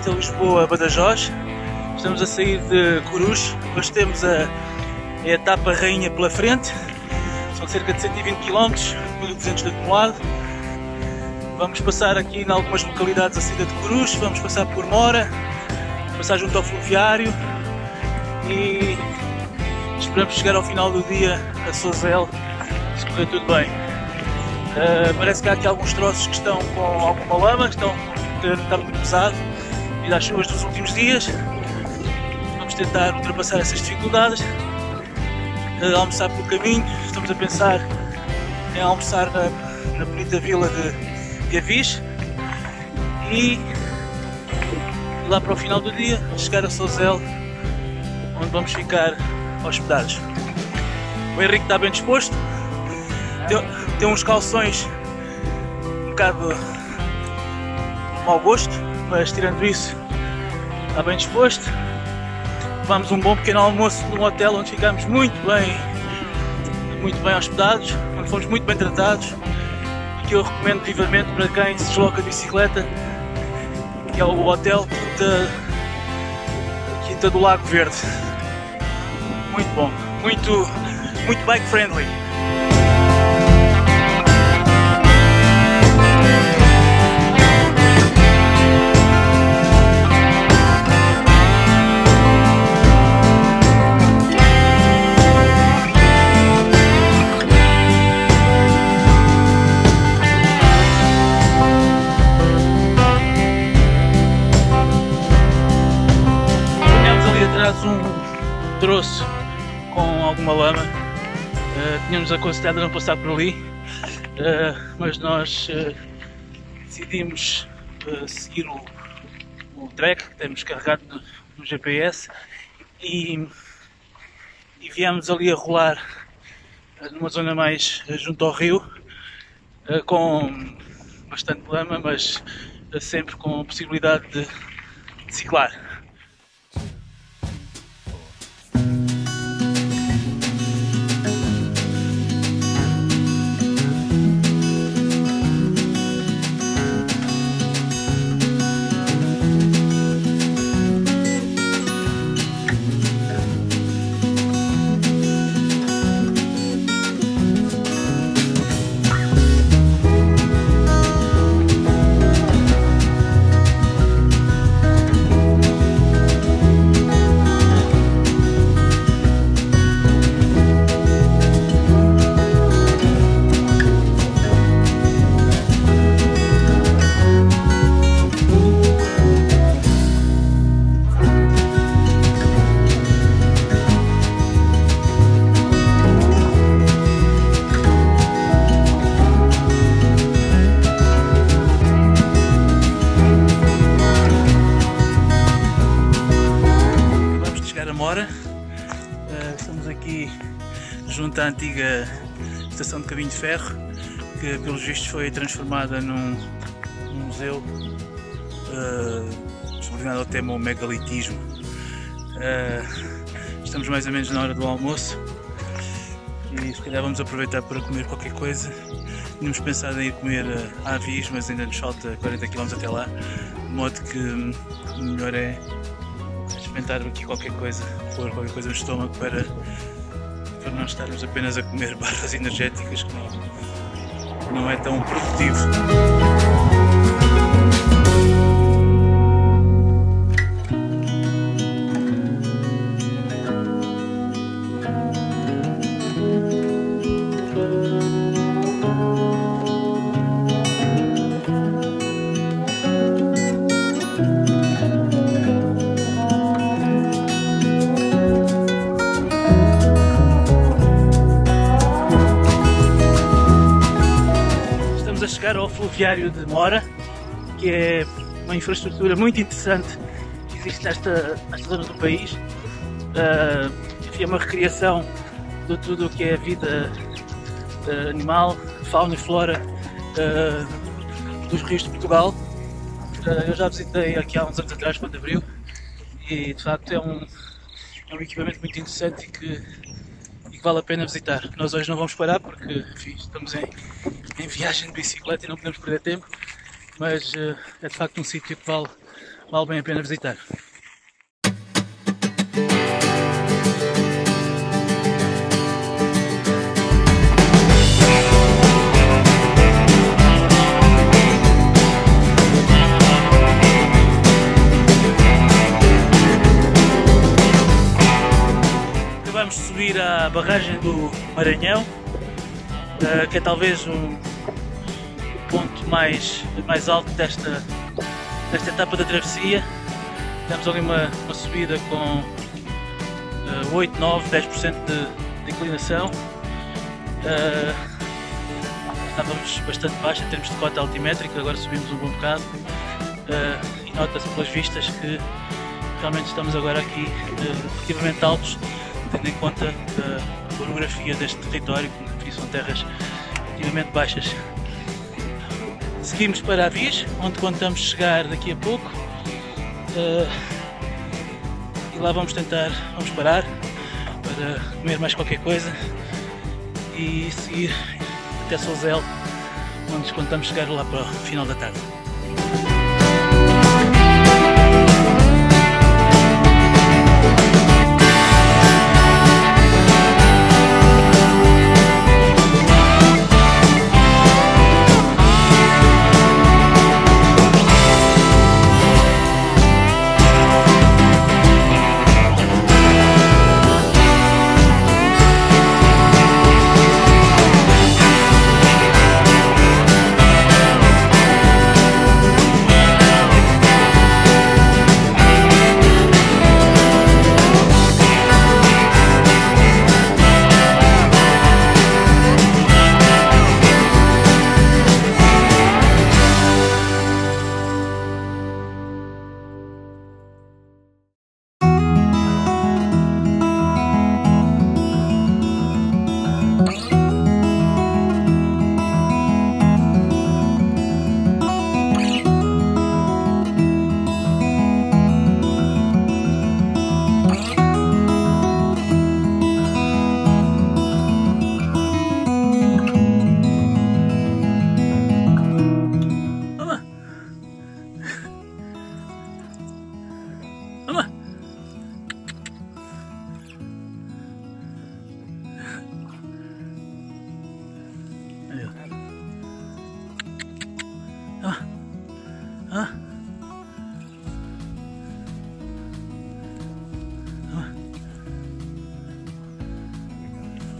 aqui a da Ecopista Lisboa-Badajoz. Estamos a sair de Coruj. Hoje temos a, a etapa rainha pela frente. São cerca de 120 km, 1200 de acumulado. Vamos passar aqui em algumas localidades a saída de Coruj. Vamos passar por Mora, passar junto ao fluviário e esperamos chegar ao final do dia a Sozel se correr tudo bem. Uh, parece que há aqui alguns troços que estão com alguma lama, que estão a estar muito pesado devido às chuvas dos últimos dias. Vamos tentar ultrapassar essas dificuldades, uh, almoçar pelo caminho. Estamos a pensar em almoçar na, na bonita vila de, de Avis e lá para o final do dia chegar a Sozel, onde vamos ficar hospedados. O Henrique está bem disposto, tem, tem uns calções um bocado mau gosto, mas tirando isso está bem disposto. Vamos um bom pequeno almoço num hotel onde ficamos muito bem, muito bem hospedados, onde fomos muito bem tratados e que eu recomendo vivamente para quem se desloca de bicicleta, que é o Hotel Quinta, Quinta do Lago Verde. Muito bom, muito, muito bike friendly. Troço com alguma lama. Uh, tínhamos aconselhado a não passar por ali, uh, mas nós uh, decidimos seguir o, o track que temos carregado no, no GPS e, e viemos ali a rolar numa zona mais junto ao rio, com bastante lama, mas sempre com a possibilidade de, de ciclar. Junto à antiga estação de caminho de ferro, que pelos vistos foi transformada num, num museu uh, subordinado ao tema o megalitismo. Uh, estamos mais ou menos na hora do almoço e se calhar vamos aproveitar para comer qualquer coisa. Tínhamos pensado em ir comer a Avis, mas ainda nos falta 40 km até lá, de modo que hum, o melhor é experimentar aqui qualquer coisa, pôr qualquer coisa no estômago para, para estarmos apenas a comer barras energéticas que não, não é tão produtivo. Chegar ao fluviário de Mora, que é uma infraestrutura muito interessante que existe nesta, nesta zona do país. Uh, enfim, é uma recriação de tudo o que é vida uh, animal, fauna e flora uh, dos rios de Portugal. Uh, eu já visitei aqui há uns anos atrás, quando abriu, e de facto é um, é um equipamento muito interessante e que, vale a pena visitar. Nós hoje não vamos parar porque enfim, estamos em, em viagem de bicicleta e não podemos perder tempo, mas uh, é de facto um sítio que vale, vale bem a pena visitar. Barragem do Maranhão, uh, que é talvez um ponto mais, mais alto desta, desta etapa da travessia. Temos ali uma, uma subida com uh, 8, 9, 10% de, de inclinação. Uh, estávamos bastante baixo em termos de cota altimétrica, agora subimos um bom bocado uh, e nota-se pelas vistas que realmente estamos agora aqui uh, relativamente altos, tendo em conta a orografia deste território, que são terras relativamente baixas. Seguimos para a Viz, onde contamos chegar daqui a pouco. Uh, e lá vamos tentar, vamos parar para comer mais qualquer coisa e seguir até Souzel, onde contamos chegar lá para o final da tarde.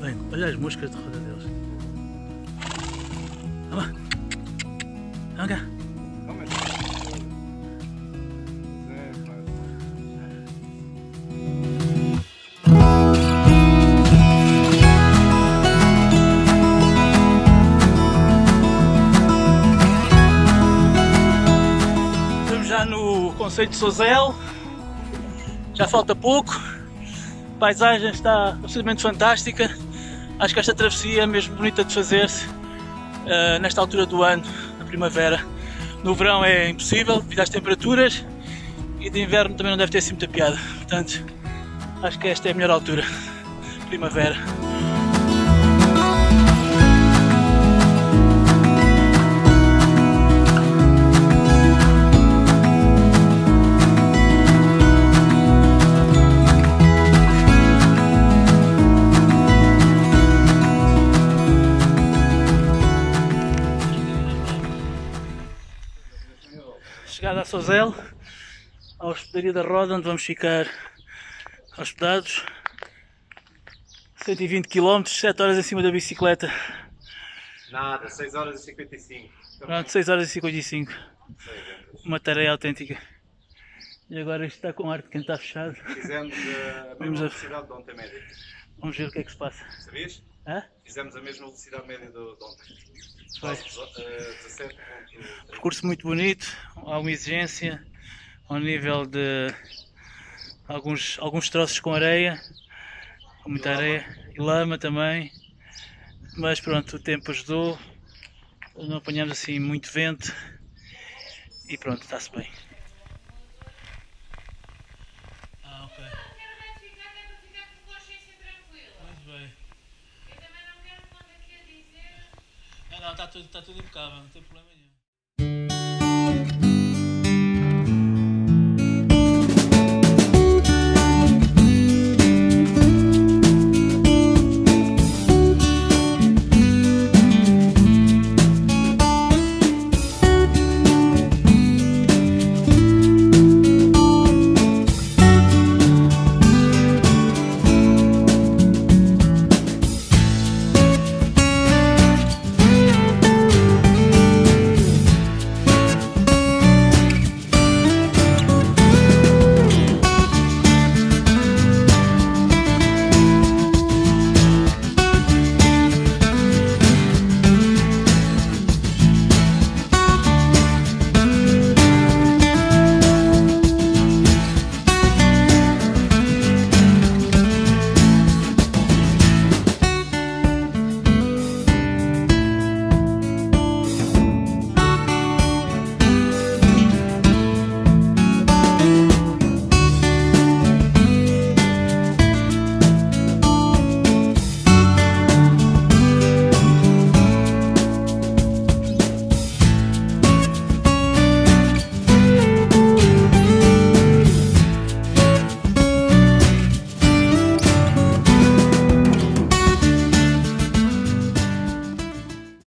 Bem, olha as moscas de roda deles. No Conceito de Sozel. Já falta pouco. A paisagem está absolutamente fantástica. Acho que esta travessia é mesmo bonita de fazer-se uh, nesta altura do ano, na primavera. No verão é impossível, devido às temperaturas, e de inverno também não deve ter assim muita piada. Portanto, acho que esta é a melhor altura, primavera. Sozel, à hospedaria da Roda, onde vamos ficar hospedados. 120 km, 7 horas em cima da bicicleta. Nada, 6 horas e 55. Pronto, 6 horas e 55. Uma tarefa autêntica. E agora isto está com ar de quem está fechado. Fizemos a Vamos mesma a- velocidade de ontem média. Vamos ver o que é que se passa. Sabias? Hã? Fizemos a mesma velocidade média do, de ontem. Foi. Eh, 17 Percurso muito bonito, alguma exigência ao nível de alguns, alguns troços com areia, com muita areia e lama também. Mas pronto, o tempo ajudou, não apanhamos assim muito vento e pronto, está-se bem. Ah, ok. Quero ficar, é para ficar com consciência tranquila. Muito bem. Eu também não quero quando aqui a dizer. Não, não, está tudo, está tudo impecável, não tem problema nenhum.